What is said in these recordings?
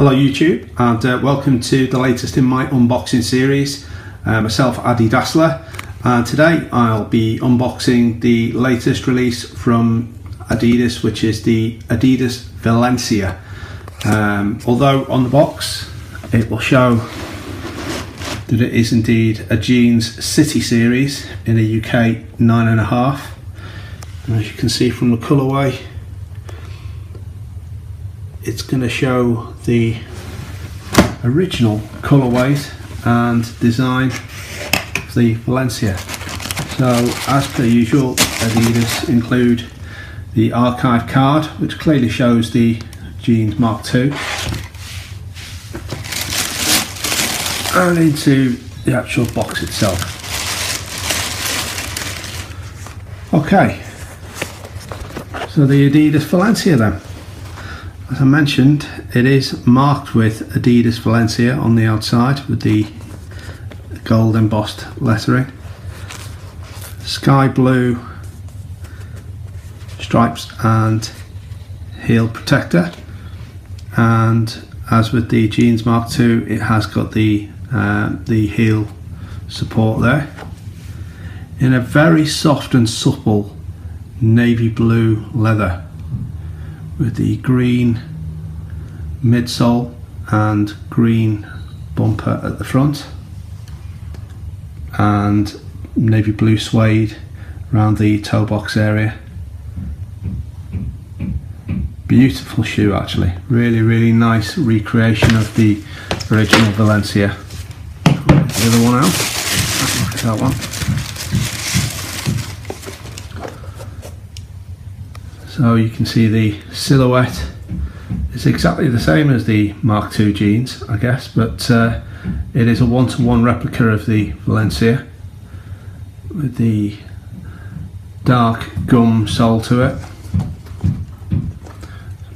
Hello YouTube and uh, welcome to the latest in my unboxing series. Uh, myself Adi Dassler and today I'll be unboxing the latest release from Adidas which is the Adidas Valencia. Um, although on the box it will show that it is indeed a jeans city series in a UK 9.5 and as you can see from the colourway it's going to show the original colorways and design of the Valencia. So as per usual Adidas include the archive card which clearly shows the Jeans Mark II and into the actual box itself. Okay, so the Adidas Valencia then. As I mentioned, it is marked with Adidas Valencia on the outside with the gold embossed lettering. Sky blue stripes and heel protector. And as with the jeans mark II it has got the uh, the heel support there. In a very soft and supple navy blue leather with the green midsole and green bumper at the front and navy blue suede around the toe box area. Beautiful shoe actually. Really really nice recreation of the original Valencia. The other one out. That one So you can see the silhouette is exactly the same as the Mark II jeans, I guess, but uh, it is a one-to-one -one replica of the Valencia with the dark gum sole to it.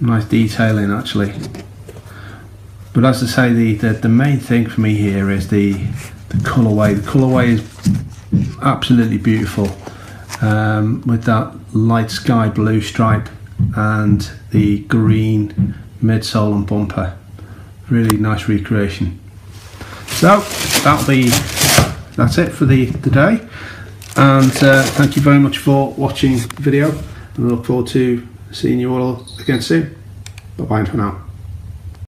Nice detailing actually. But as I say, the, the, the main thing for me here is the, the colourway. The colourway is absolutely beautiful um, with that light sky blue stripe and the green midsole and bumper. Really nice recreation. So that'll be that's it for the, the day and uh, thank you very much for watching the video and I look forward to seeing you all again soon. Bye bye for now.